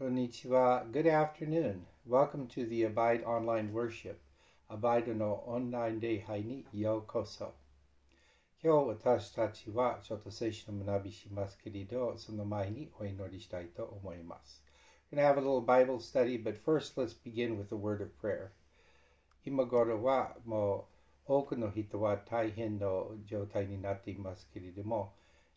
Konnichiwa. Good afternoon. Welcome to the Abide Online Worship. Abide no online 礼拝にようこそ。今日私たちはちょっと聖書の学びしますけれど、その前にお祈りしたいと思います。We're going to have a little Bible study, but first let's begin with a word of prayer. 今頃はもう多くの人は大変な状態になっていますけれども、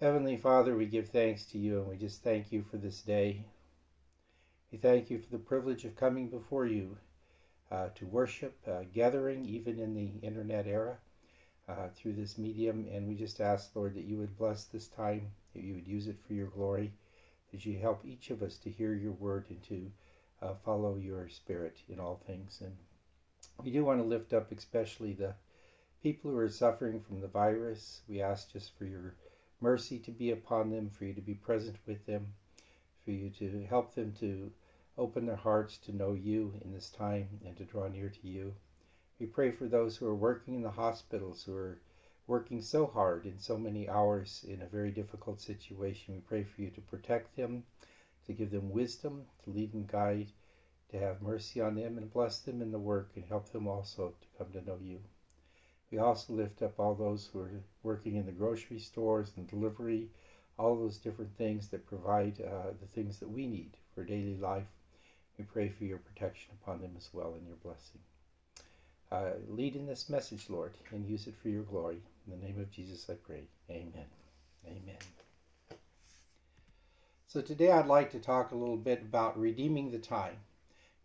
Heavenly Father, we give thanks to you and we just thank you for this day. We thank you for the privilege of coming before you uh, to worship, uh, gathering even in the internet era uh, through this medium. And we just ask, Lord, that you would bless this time, that you would use it for your glory, that you help each of us to hear your word and to uh, follow your spirit in all things. And we do want to lift up especially the people who are suffering from the virus. We ask just for your mercy to be upon them, for you to be present with them, for you to help them to open their hearts to know you in this time and to draw near to you. We pray for those who are working in the hospitals, who are working so hard in so many hours in a very difficult situation. We pray for you to protect them, to give them wisdom, to lead and guide, to have mercy on them and bless them in the work and help them also to come to know you. We also lift up all those who are working in the grocery stores and delivery, all those different things that provide uh, the things that we need for daily life. We pray for your protection upon them as well and your blessing. Uh, lead in this message, Lord, and use it for your glory. In the name of Jesus, I pray. Amen. Amen. So today I'd like to talk a little bit about redeeming the time.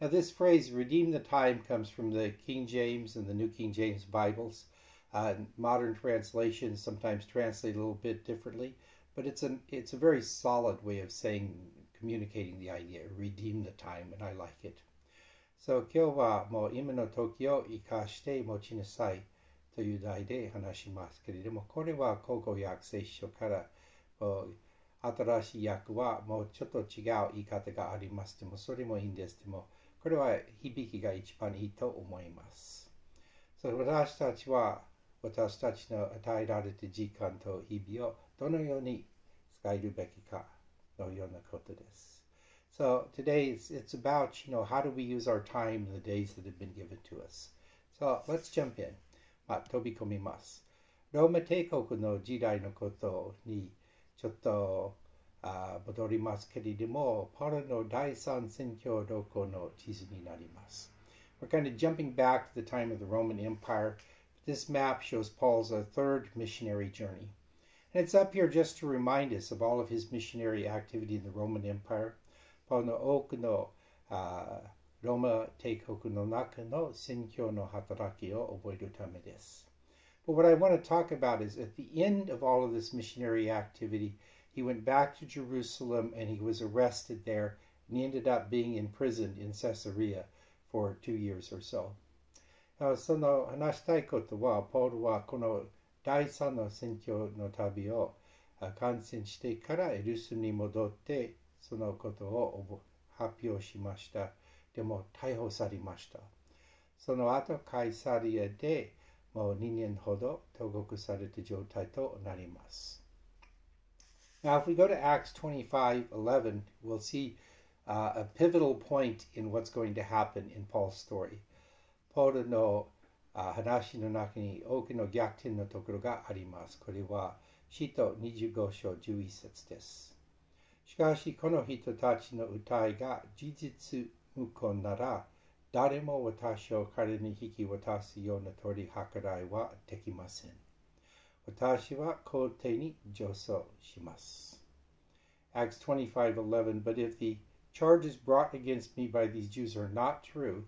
Now, this phrase, redeem the time, comes from the King James and the New King James Bibles. Uh, modern translations sometimes translate a little bit differently, but it's an it's a very solid way of saying communicating the idea, redeem the time, and I like it. So 今日はもう今の時を生かして持ちなさいという題で話しますけれども、これは高校訳聖書から新しい訳はもうちょっと違う言い方がありますでも、それもいいんですでも、これは響きが一番いいと思います。そ私たちは私たちの与えられた時間と日々をどのように使えるべきかのようなことです。So today it's, it's about, you know, how do we use our time in the days that have been given to us. So let's jump in. まあ、飛び込みます。ローマ帝国の時代のことにちょっとあ戻りますけれども、パウロの第三宣教動向の地図になります。We're kind of jumping back to the time of the Roman Empire. This map shows Paul's uh, third missionary journey. And it's up here just to remind us of all of his missionary activity in the Roman Empire. Paul no oku no uh, Roma teikoku no naka no senkyo no hataraki o oboeru tame desu. But what I want to talk about is at the end of all of this missionary activity, he went back to Jerusalem and he was arrested there and he ended up being imprisoned in Caesarea for two years or so. その話したいことは、ポールはこの第三の宣教の旅を感染してからエルスに戻って、そのことを発表しました。でも逮捕されました。その後、カイサリアでもう2年ほど投獄された状態となります。Now, if we go to Acts 25 11, we'll see uh, a pivotal point in what's going to happen in Paul's story. ポールの話の中に多くの逆転のところがあります。これは使徒25章11節です。しかし、この人たちの歌いが事実無根なら、誰も私を彼に引き渡すような取り計らいはできません。私は皇帝に上訴します。Acts 25:11 But if the charges brought against me by these Jews are not true,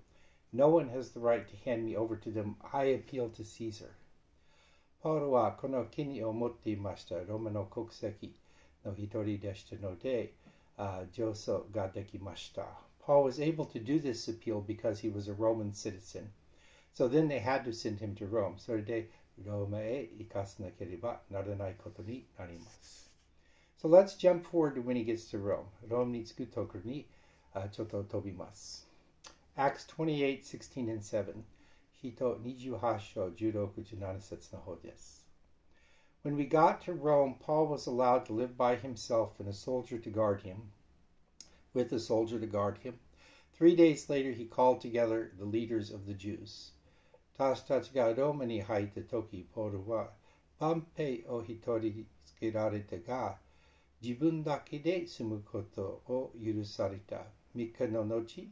No one has the right to hand me over to them. I appeal to Caesar. Paul wa kono kini o motte imashita. Roma no kokuseki no hitori deshita no de uh, joso ga dekimashita. Paul was able to do this appeal because he was a Roman citizen. So then they had to send him to Rome. So today, Roma e ikasnakeriba naranai koto ni narimasu. So let's jump forward to when he gets to Rome. Rome ni toku ni choto tobimasu. Acts 28, 16 and 7. Hito Nijuhasho Judoku Junanasetsunaho desu. When we got to Rome, Paul was allowed to live by himself and a soldier to guard him, with a soldier to guard him. Three days later, he called together the leaders of the Jews. Tas tachigaromani haite toki poruwa, banpei o hitori tsukerarete ga, jibun dake de sumu koto o yurusarita. mika no nochi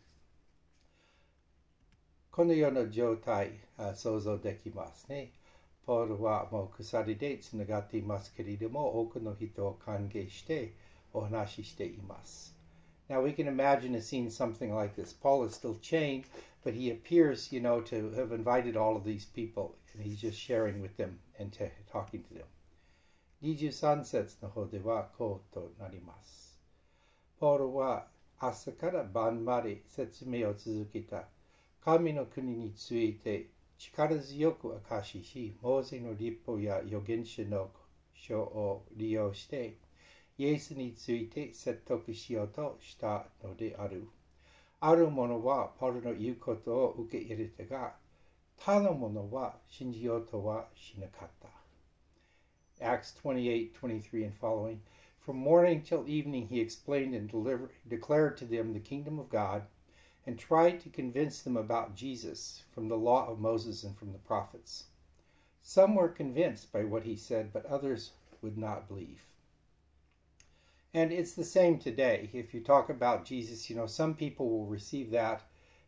このような状態、想像できますね。ポールはもう鎖でつながっていますけれども、多くの人を歓迎してお話ししています。Now we can imagine a scene something like this. Paul is still chained, but he appears, you know, to have invited all of these people, and he's just sharing with them and talking to them. 23節の方ではこうとなります。ポールは朝から晩まで説明を続けた神の国について力強く明かしし、モーゼの立法や預言者の書を利用して、イエスについて説得しようとしたのである。ある者はポールの言うことを受け入れたが、他の者は信じようとはしなかった。Acts 28 23 and following. From morning till evening, he explained and delivered, declared to them the kingdom of God and tried to convince them about Jesus from the law of Moses and from the prophets. Some were convinced by what he said, but others would not believe. And it's the same today. If you talk about Jesus, you know, some people will receive that,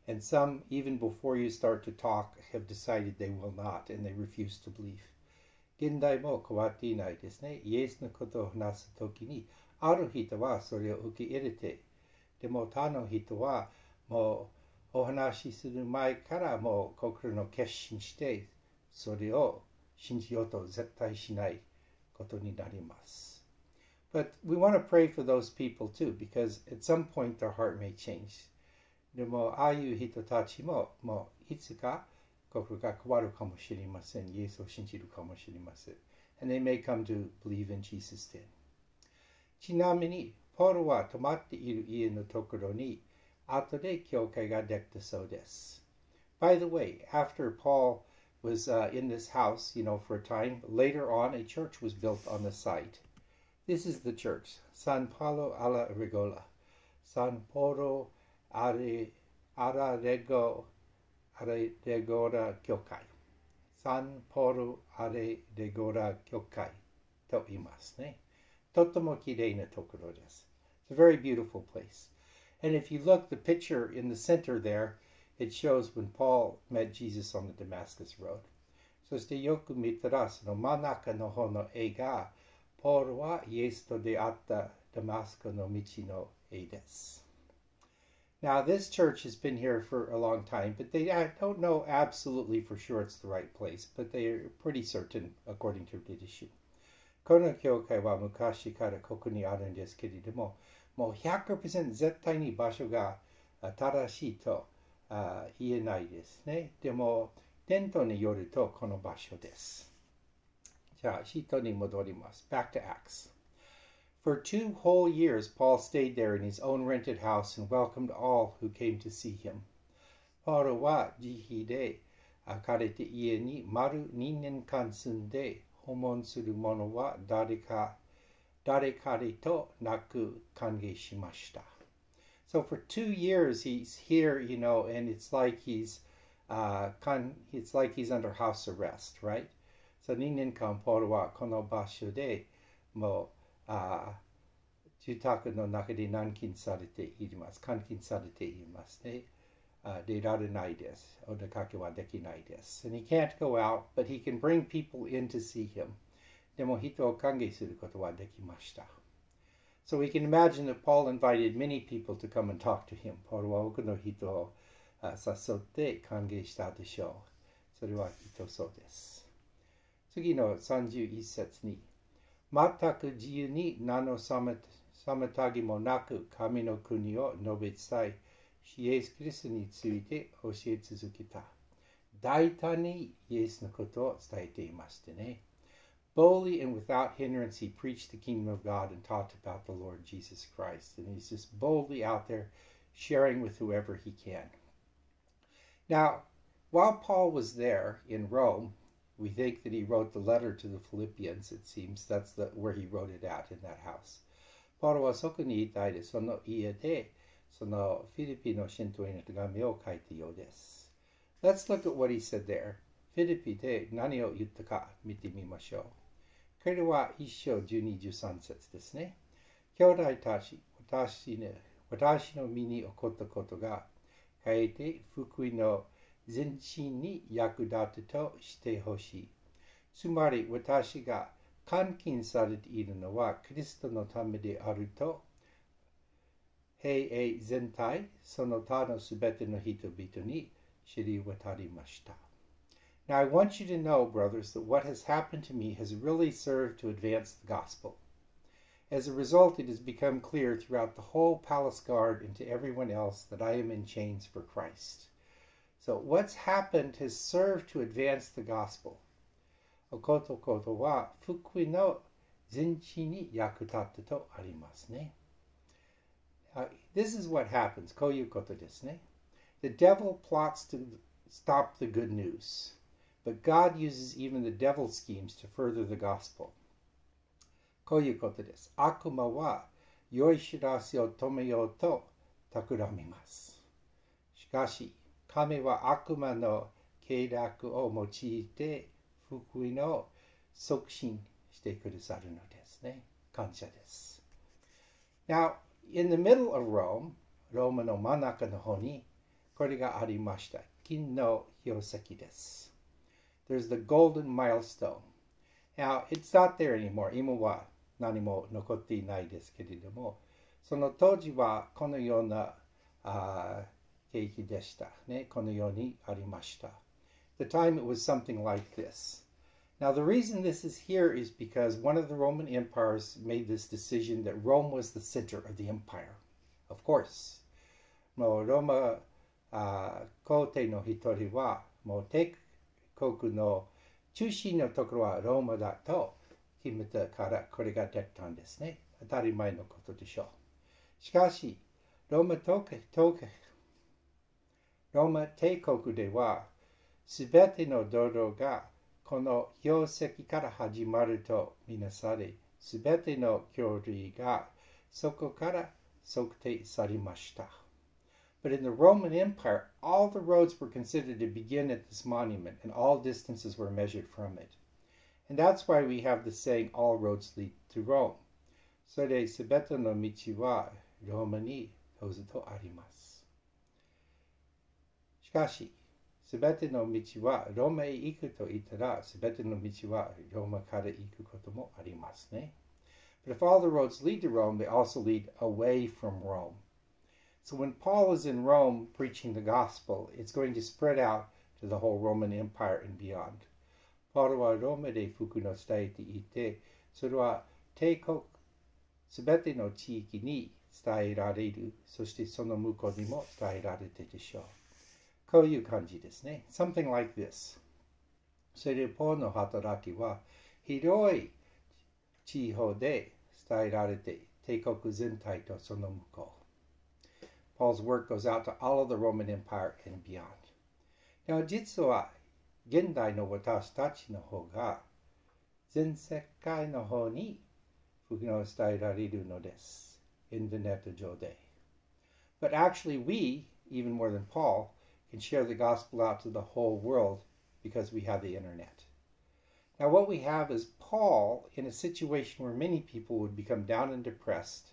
and some, even before you start to talk, have decided they will not, and they refuse to believe. 現代も変わっていないですね。イエスのことを話すときに、ある人はそれを受け入れて、でも他の人は もうお話しする前からもう心の決心して、それを信じようと絶対しないことになります。But we want to pray for those people too, because at some point their heart may change. でも、ああいう人たちも、もういつか心が変わるかもしれません。イエスを信じるかもしれません。And they may come to believe in Jesus then. ちなみに、ポールは泊まっている家のところに、後で教会ができたそうです。By the way, after Paul was uh, in this house, you know, for a time, later on a church was built on the site. This is the church, San Paulo alla Regola. San Paulo alla Rego アレレゴラ教会、サンポールアレレゴラ教会と言いますね。とっても綺麗なところです。It's a very beautiful place. And if you look, the picture in the center there, it shows when Paul met Jesus on the Damascus Road. そしてよく見たら、その真ん中の方の絵が、ポールはイエスと出会ったダマスコの道の絵です。Now, this church has been here for a long time, but they don't know absolutely for sure it's the right place, but they are pretty certain according to tradition. この教会は昔からここにあるんですけれども、 もう100%絶対に場所が正しいと言えないですね。でも、伝統によるとこの場所です。じゃあ、シートに戻ります。Back to Acts. For two whole years, Paul stayed there in his own rented house and welcomed all who came to see him. パウロは自費で借りて家に丸2年間住んで訪問する者は誰か 誰彼となく歓迎しました。So for two years he's here, you know, and it's like he's uh, it's like he's under house arrest, right? So 2年間ポールはこの場所でもうあ住宅の中で軟禁されています。監禁されていますね。 uh, de rarenai desu, odakake wa dekinai desu. And he can't go out, but he can bring people in to see him. でも人を歓迎することはできました。So we can imagine that Paul invited many people to come and talk to him. ポールは多くの人を誘って歓迎したでしょう。それは人そうです。次の31節に、全く自由に何の妨げもなく神の国を述べ伝え、シエス・クリスについて教え続けた。大胆にイエスのことを伝えていましてね。Boldly and without hindrance, he preached the kingdom of God and taught about the Lord Jesus Christ. And he's just boldly out there sharing with whoever he can. Now, while Paul was there in Rome, we think that he wrote the letter to the Philippians, it seems. That's the, where he wrote it at in that house. パウロはそこにいたいで、その家で、そのフィリピンの信徒への手紙を書いたようです。Let's look at what he said there. フィリピで何を言ったか見てみましょう。 彼は一章12、13節ですね。兄弟たち、私,、ね、私の身に起こったことが、書いて福音の全身に役立つとしてほしい。つまり私が監禁されているのはキリストのためであると、平永全体、その他のすべての人々に知り渡りました。Now, I want you to know, brothers, that what has happened to me has really served to advance the gospel. As a result, it has become clear throughout the whole palace guard and to everyone else that I am in chains for Christ. So, what's happened has served to advance the gospel. Okoto koto wa fukui no ni yakutatte to arimasu ne. This is what happens. Koyu koto desu ne. The devil plots to stop the good news. But God uses even the devil's schemes to further the gospel. こういうことです。悪魔は良い知らせを止めようと企みます。しかし、神は悪魔の計略を用いて福音を促進してくださるのですね。感謝です。Now, in the middle of Rome, ローマの真ん中の方にこれがありました。金の標石です。There's the golden milestone. Now, it's not there anymore. 今は何も残っていないですけれども、その当時はこのようなあ景気でした。ね、このようにありました。The time it was something like this. Now, the reason this is here is because one of the Roman empires made this decision that Rome was the center of the empire. Of course. もうローマあ皇帝の一人は、もう帝 国の中心のところはローマだと決めたからこれができたんですね。当たり前のことでしょう。しかし、ローマ統計、統計、ローマ帝国では、すべての道路がこの標石から始まるとみなされ、すべての距離がそこから測定されました。but in the Roman Empire, all the roads were considered to begin at this monument and all distances were measured from it. And that's why we have the saying, all roads lead to Rome. Sore subeta no michi wa Roma ni tozuto arimasu. Shikashi, subete no michi wa Roma e iku to itara, subete no michi wa Roma kara iku koto mo arimasu ne. But if all the roads lead to Rome, they also lead away from Rome. So when Paul is in Rome preaching the gospel, it's going to spread out to the whole Roman Empire and beyond. パウロはローマで福音を伝えていて、それは帝国すべての地域に伝えられる、そしてその向こうにも伝えられてでしょう。こういう感じですね。something like this. それで、ポーの働きは、広い地方で伝えられて、帝国全体とその向こう。Paul's work goes out to all of the Roman Empire and beyond. Now, jitsu wa gendai no watashi tachi no hou ga zen sekai no hou ni fukuno shitairariru no desu in the net jode. But actually, we, even more than Paul, can share the gospel out to the whole world because we have the internet. Now, what we have is Paul in a situation where many people would become down and depressed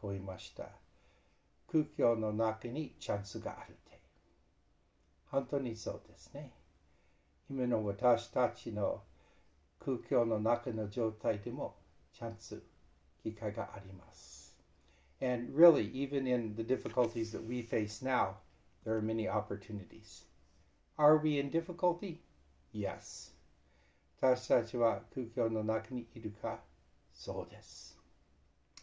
こう言いました。空境の中にチャンスがあるって。本当にそうですね。今の私たちの空境の中の状態でもチャンス、機会があります。And really, even in the difficulties that we face now, there are many opportunities. Are we in difficulty? Yes. 私たちは空境の中にいるかそうです。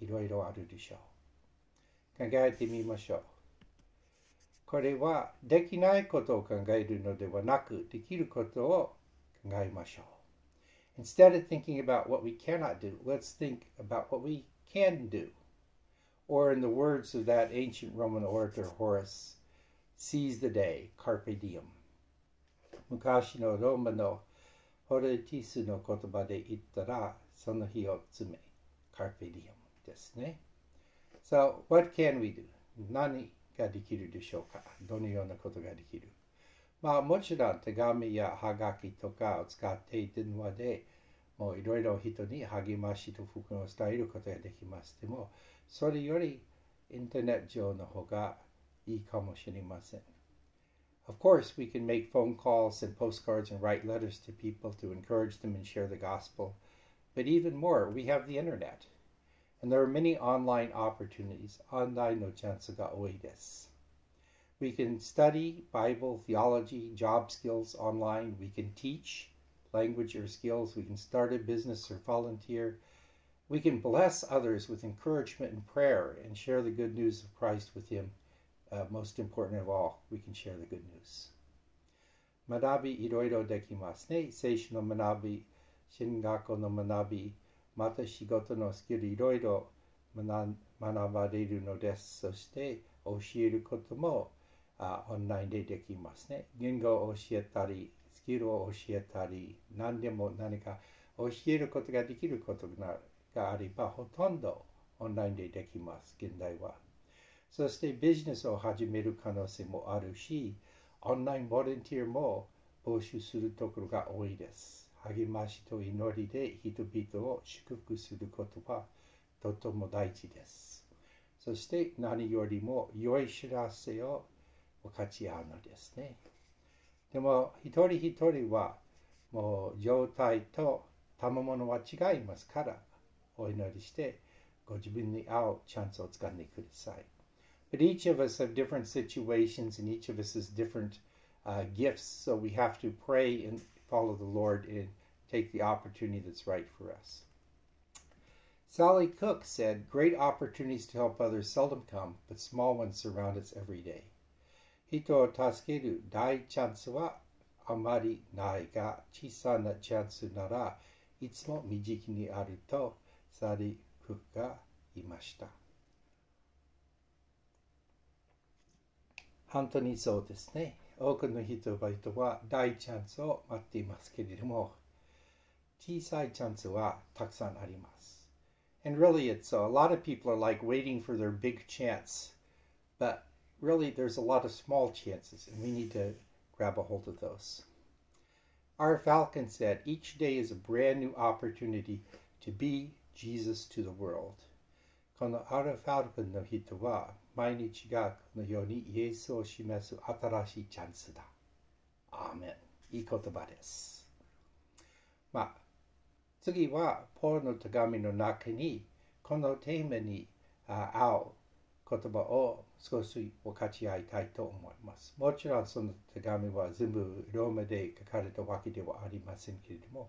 いろいろあるでしょう。考えてみましょう。これはできないことを考えるのではなく、できることを考えましょう。Instead of thinking about what we cannot do, let's think about what we can do. Or, in the words of that ancient Roman orator Horace, seize the day, carpe diem. 昔のローマのホレティスの言葉で言ったら、その日を詰め、carpe diem ですね。So, what can we do? 何ができるでしょうかどのようなことができるまあもちろん手紙やハガキとかを使って電話でもういろいろ人に励ましと福音を伝えることができますでもそれよりインターネット上の方がいいかもしれません。Of course, we can make phone calls and postcards and write letters to people to encourage them and share the gospel. But even more, we have the internet. And there are many online opportunities. Online no chance ga. We can study Bible, theology, job skills online. We can teach language or skills. We can start a business or volunteer. We can bless others with encouragement and prayer and share the good news of Christ with him uh, most important of all, we can share the good news. Manabi iroiro dekimasu ne. Seishu no manabi, shingako no manabi, mata shigoto no skill iroiro manabareru no desu. そして教えることもあオンラインでできますね。言語を教えたり、スキルを教えたり、何でも何か教えることができることがあれば、ほとんどオンラインでできます、現代は。そしてビジネスを始める可能性もあるし、オンラインボランティアも募集するところが多いです。励ましと祈りで人々を祝福することはとても大事です。そして何よりも良い知らせを分かち合うのですね。でも一人一人はもう状態と賜物は違いますからお祈りしてご自分に合うチャンスをつかんでください。But each of us have different situations and each of us has different uh, gifts. So we have to pray and follow the Lord and take the opportunity that's right for us. Sally Cook said, Great opportunities to help others seldom come, but small ones surround us every day. Hito o tasukeru dai chansu wa amari nai ga chisa na chansu nara itsumo mijiki ni aru to Sally Cook ga imashita. 本当にそうですね。 多くの人々は大チャンスを待っていますけれども、小さいチャンスはたくさんあります。And really, it's uh, a lot of people are like waiting for their big chance, but really, there's a lot of small chances, and we need to grab a hold of those. Al Falcon said each day is a brand new opportunity to be Jesus to the world. このアルファルコンの人は毎日がこのようにイエスを示す新しいチャンスだ。アーメン。いい言葉です。まあ、次は、ポールの手紙の中に、このテーマに合う言葉を少し分かち合いたいと思います。もちろんその手紙は全部ローマで書かれたわけではありませんけれども、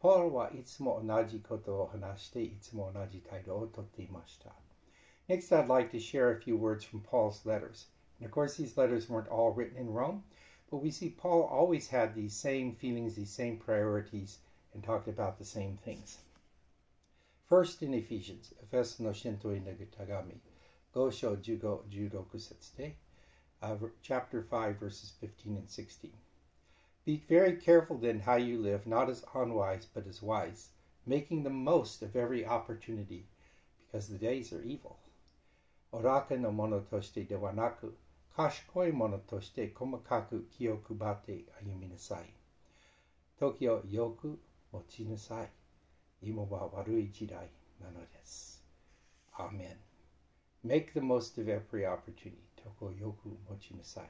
ポールはいつも同じことを話して、いつも同じ態度をとっていました。Next, I'd like to share a few words from Paul's letters. And of course, these letters weren't all written in Rome, but we see Paul always had these same feelings, these same priorities, and talked about the same things. First in Ephesians, no Shinto Gosho Jugo uh, chapter 5, verses 15 and 16. Be very careful then how you live, not as unwise, but as wise, making the most of every opportunity, because the days are evil. 愚かなものとしてではなく、賢いものとして細かく気を配って歩みなさい。時をよく持ちなさい。今は悪い時代なのです。アーメン。Make the most of every opportunity. とこよく持ちなさい。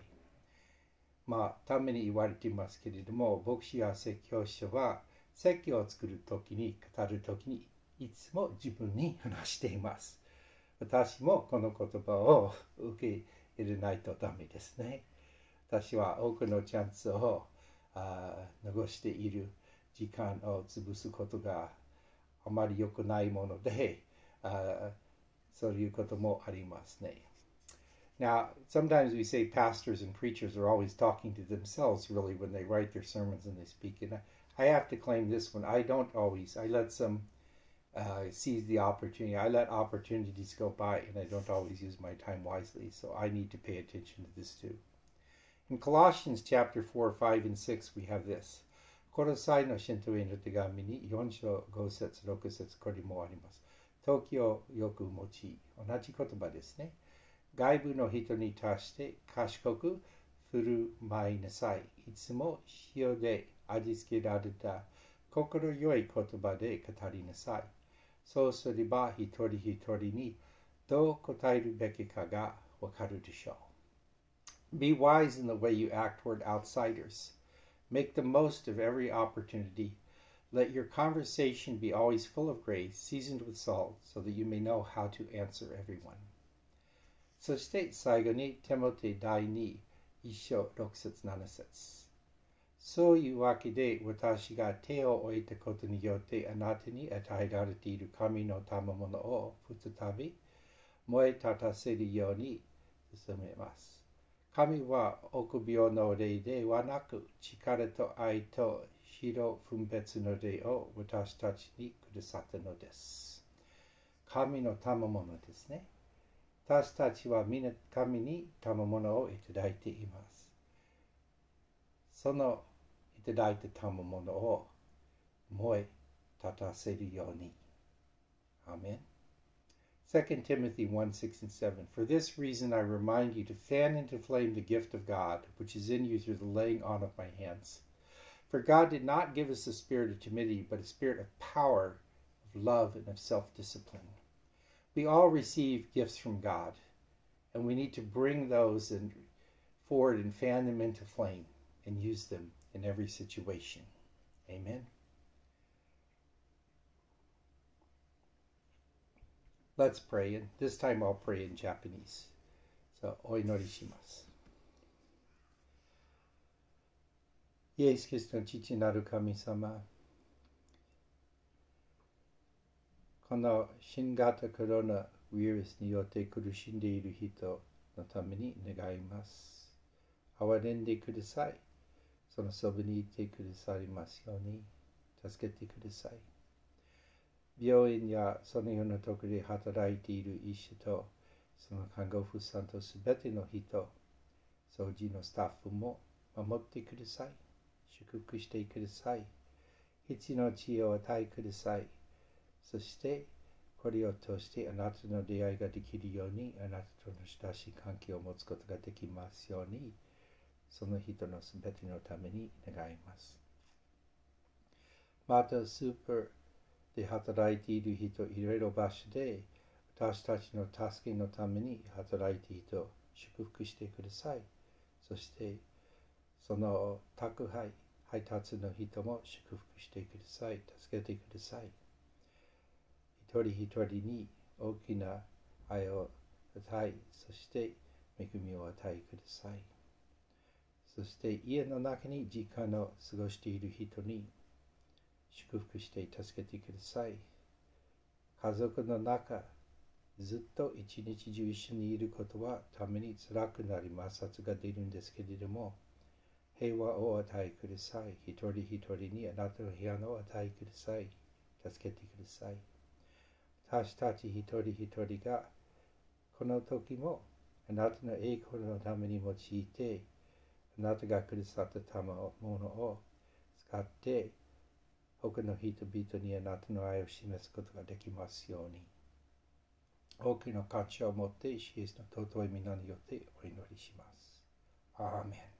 まあ、ために言われていますけれども、牧師や説教者は説教を作るときに、語るときに、いつも自分に話しています。私もこの言葉を受け入れないとダメですね。私は多くのチャンスをあ残している時間を潰すことがあまり良くないもので、あそういうこともありますね。Now, sometimes we say pastors and preachers are always talking to themselves, really, when they write their sermons and they speak. And I have to claim this one. I don't always. I let some uh, seize the opportunity. I let opportunities go by, and I don't always use my time wisely. So I need to pay attention to this too. In Colossians chapter 4, 5, and 6, we have this. この際の信徒への手紙に4章5節6節これもあります。時をよく持ち、同じ言葉ですね。外部の人に対して賢く振る舞いなさい。いつも塩で味付けられた心よい言葉で語りなさい。 そうすれば一人一人にどう答えるべきかがわかるでしょう。Be wise in the way you act toward outsiders. Make the most of every opportunity. Let your conversation be always full of grace, seasoned with salt, so that you may know how to answer everyone. そして最後にテモテ第2、1章6節7節 そういうわけで私が手を置いたことによってあなたに与えられている神の賜物を再び燃え立たせるように進めます。神は臆病の霊ではなく力と愛と白分別の霊を私たちにくださったのです。神の賜物ですね。私たちは皆神に賜物をいただいています。そのいただいた賜物を燃え立たせるように。アメン。2 Timothy 1 6 and 7. For this reason I remind you to fan into flame the gift of God, which is in you through the laying on of my hands. For God did not give us a spirit of timidity, but a spirit of power, of love, and of self discipline. We all receive gifts from God, and we need to bring those and forward and fan them into flame and use them in every situation. Amen. Let's pray, and this time I'll pray in Japanese. So, お祈りします。イエス・キリストの父なる神様、この新型コロナウイルスによって苦しんでいる人のために願います。憐れんでください。 そのそばにいてくださりますように助けてください。病院やそのようなところで働いている医師とその看護婦さんとすべての人、掃除のスタッフも守ってください。祝福してください。必要の知恵を与えください。そして、これを通してあなたの出会いができるように、あなたとの親しい関係を持つことができますように、その人のすべてのために願います。また、スーパーで働いている人、いろいろ場所で私たちの助けのために働いている人、祝福してください。そして、その宅配、配達の人も祝福してください。助けてください。一人一人に大きな愛を与え、そして恵みを与えください。そして家の中に時間を過ごしている人に祝福して助けてください。家族の中、ずっと一日中一緒にいることはために辛くなり摩擦が出るんですけれども、平和を与えください。一人一人にあなたの部屋を与えください。助けてください。私たち一人一人がこの時もあなたの栄光のために用いてあなたがくださったものを使って他の人々にあなたの愛を示すことができますように。大きな感謝を持ってイエスの尊い皆によってお祈りします。アーメン